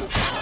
Come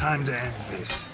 Time to end this.